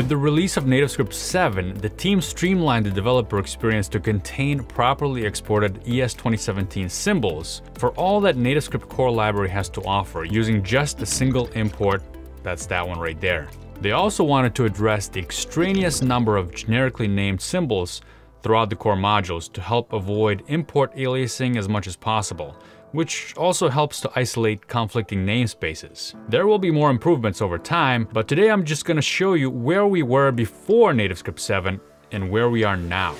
With the release of NativeScript 7, the team streamlined the developer experience to contain properly exported ES 2017 symbols for all that NativeScript core library has to offer using just a single import, that's that one right there. They also wanted to address the extraneous number of generically named symbols throughout the core modules to help avoid import aliasing as much as possible, which also helps to isolate conflicting namespaces. There will be more improvements over time, but today I'm just gonna show you where we were before NativeScript 7 and where we are now.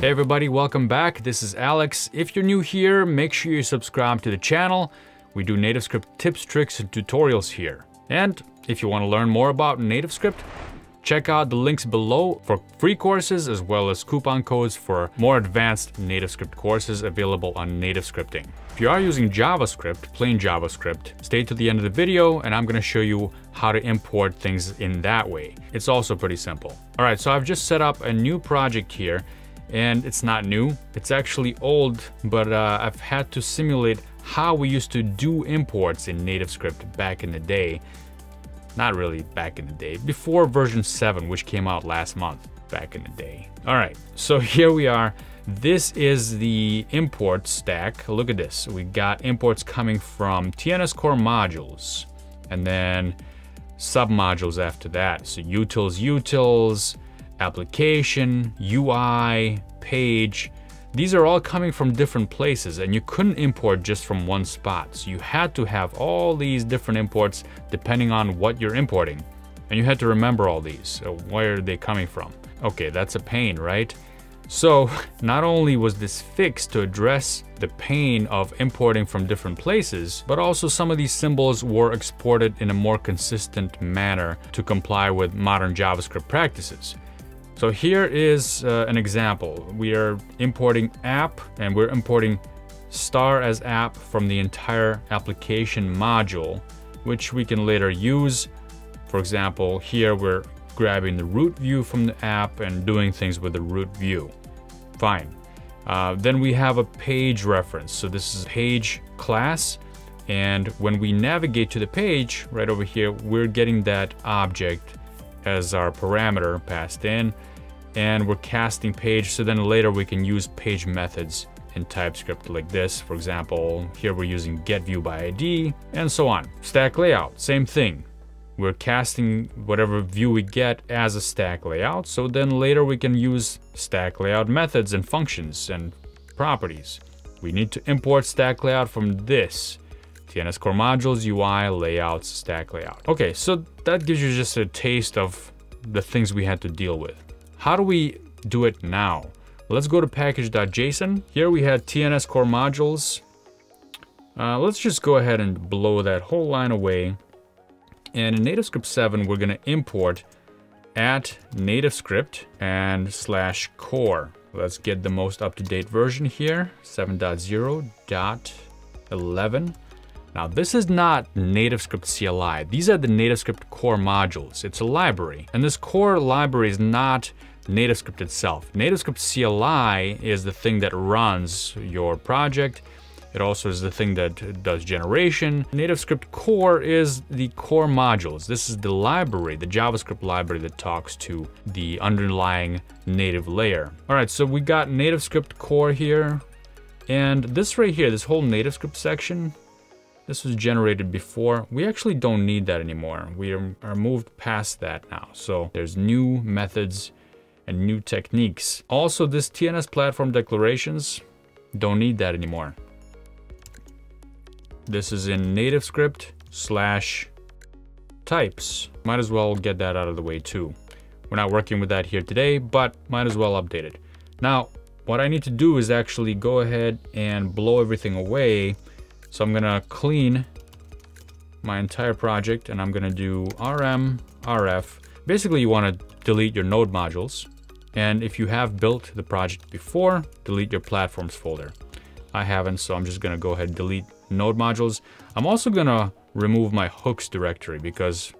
Hey everybody, welcome back. This is Alex. If you're new here, make sure you subscribe to the channel. We do NativeScript tips, tricks, and tutorials here. And if you want to learn more about NativeScript, check out the links below for free courses as well as coupon codes for more advanced NativeScript courses available on Native Scripting. If you are using JavaScript, plain JavaScript, stay to the end of the video and I'm gonna show you how to import things in that way. It's also pretty simple. All right, so I've just set up a new project here and it's not new. It's actually old, but uh, I've had to simulate how we used to do imports in NativeScript back in the day. Not really back in the day, before version 7, which came out last month, back in the day. All right, so here we are. This is the import stack. Look at this. We got imports coming from TNS core modules and then submodules after that. So utils, utils, application, UI, page, these are all coming from different places and you couldn't import just from one spot. So you had to have all these different imports depending on what you're importing. And you had to remember all these. So where are they coming from? Okay, that's a pain, right? So not only was this fixed to address the pain of importing from different places, but also some of these symbols were exported in a more consistent manner to comply with modern JavaScript practices. So here is uh, an example. We are importing app and we're importing star as app from the entire application module, which we can later use. For example, here we're grabbing the root view from the app and doing things with the root view. Fine. Uh, then we have a page reference. So this is page class. And when we navigate to the page right over here, we're getting that object as our parameter passed in and we're casting page so then later we can use page methods in TypeScript like this. For example, here we're using getViewById and so on. Stack layout, same thing. We're casting whatever view we get as a stack layout, so then later we can use stack layout methods and functions and properties. We need to import stack layout from this. TNS core modules, UI, layouts, stack layout. Okay, so that gives you just a taste of the things we had to deal with. How do we do it now? Let's go to package.json. Here we had TNS core modules. Uh, let's just go ahead and blow that whole line away. And in NativeScript 7, we're gonna import at NativeScript and slash core. Let's get the most up-to-date version here, 7.0.11. Now this is not NativeScript CLI. These are the NativeScript core modules. It's a library. And this core library is not NativeScript itself. NativeScript CLI is the thing that runs your project. It also is the thing that does generation. NativeScript core is the core modules. This is the library, the JavaScript library that talks to the underlying native layer. All right, so we got NativeScript core here. And this right here, this whole NativeScript section, this was generated before. We actually don't need that anymore. We are, moved past that now. So there's new methods and new techniques. Also, this TNS platform declarations, don't need that anymore. This is in native script slash types. Might as well get that out of the way too. We're not working with that here today, but might as well update it. Now, what I need to do is actually go ahead and blow everything away. So I'm gonna clean my entire project and I'm gonna do rm rf. Basically, you wanna delete your node modules. And if you have built the project before, delete your platforms folder. I haven't, so I'm just gonna go ahead and delete node modules. I'm also gonna remove my hooks directory because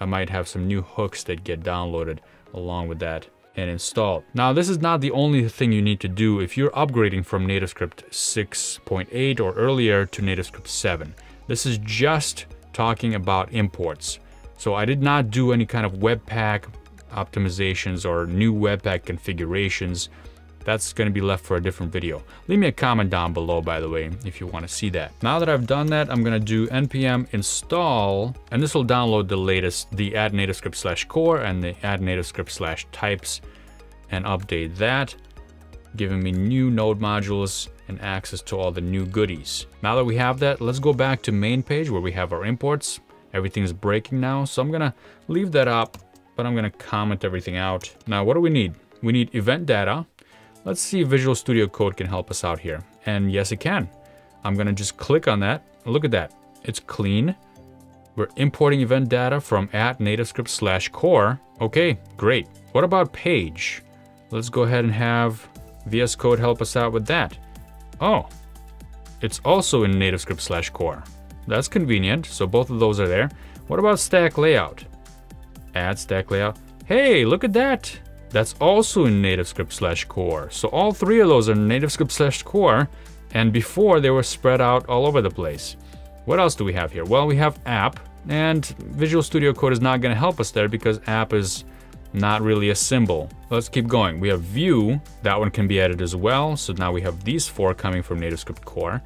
I might have some new hooks that get downloaded along with that. And installed. Now this is not the only thing you need to do if you're upgrading from NativeScript 6.8 or earlier to NativeScript 7. This is just talking about imports. So I did not do any kind of Webpack optimizations or new Webpack configurations. That's to be left for a different video. Leave me a comment down below, by the way, if you want to see that. Now that I've done that, I'm to do npm install, and this will download the latest, the add native script slash core and the add native script slash types, and update that, giving me new node modules and access to all the new goodies. Now that we have that, let's go back to main page where we have our imports. Everything is breaking now, so I'm gonna leave that up, but I'm gonna comment everything out. Now, what do we need? We need event data, Let's see if Visual Studio Code can help us out here. And yes, it can. I'm gonna just click on that. Look at that. It's clean. We're importing event data from at nativescript slash core. Okay, great. What about page? Let's go ahead and have VS Code help us out with that. Oh, it's also in nativescript slash core. That's convenient, so both of those are there. What about stack layout? Add stack layout. Hey, look at that. That's also in NativeScript slash core. So all three of those are NativeScript slash core, and before they were spread out all over the place. What else do we have here? Well, we have app, and Visual Studio Code is not gonna help us there because app is not really a symbol. Let's keep going. We have view, that one can be added as well. So now we have these four coming from NativeScript core.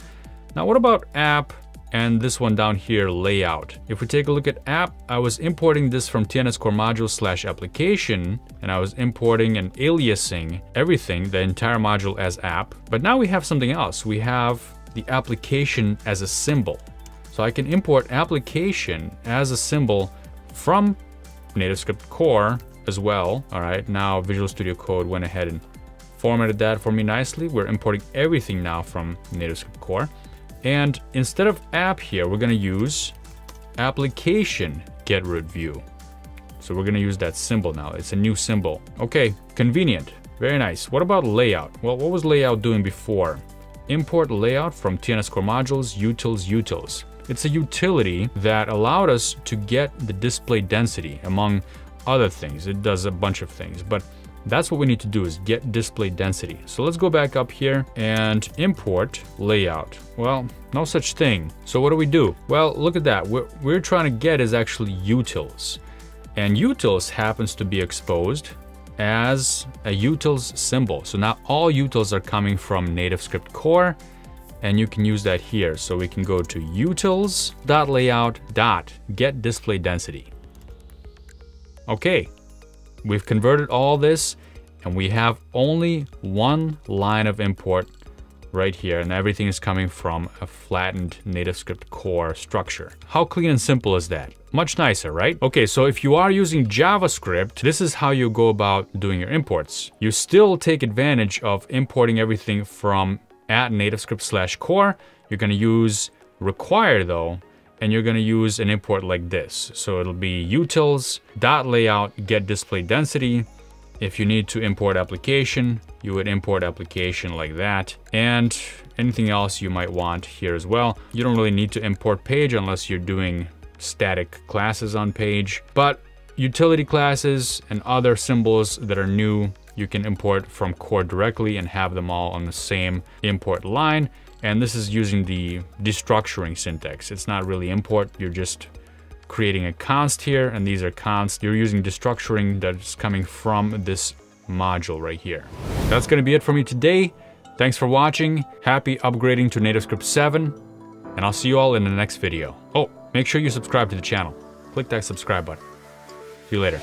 Now what about app and this one down here, layout. If we take a look at app, I was importing this from TNS Core module slash application, and I was importing and aliasing everything, the entire module as app. But now we have something else. We have the application as a symbol. So I can import application as a symbol from NativeScript Core as well. All right, now Visual Studio Code went ahead and formatted that for me nicely. We're importing everything now from NativeScript Core. And instead of app here, we're gonna use application get root view. So we're gonna use that symbol now. It's a new symbol. Okay, convenient, very nice. What about layout? Well, what was layout doing before? Import layout from TNS Core modules, utils, utils. It's a utility that allowed us to get the display density among other things. It does a bunch of things, but that's what we need to do is get display density. So let's go back up here and import layout. Well, no such thing. So what do we do? Well, look at that. What we're trying to get is actually utils. And utils happens to be exposed as a utils symbol. So now all utils are coming from native script core and you can use that here. So we can go to utils.layout.get display density. Okay, We've converted all this and we have only one line of import right here and everything is coming from a flattened NativeScript core structure. How clean and simple is that? Much nicer, right? Okay, so if you are using JavaScript, this is how you go about doing your imports. You still take advantage of importing everything from at nativescript slash core. You're gonna use require though and you're gonna use an import like this. So it'll be utils, dot layout, get display density. If you need to import application, you would import application like that. And anything else you might want here as well. You don't really need to import page unless you're doing static classes on page, but utility classes and other symbols that are new, you can import from core directly and have them all on the same import line. And this is using the destructuring syntax. It's not really import, you're just creating a const here, and these are const. You're using destructuring that's coming from this module right here. That's gonna be it for me today. Thanks for watching. Happy upgrading to NativeScript 7, and I'll see you all in the next video. Oh, make sure you subscribe to the channel. Click that subscribe button. See you later.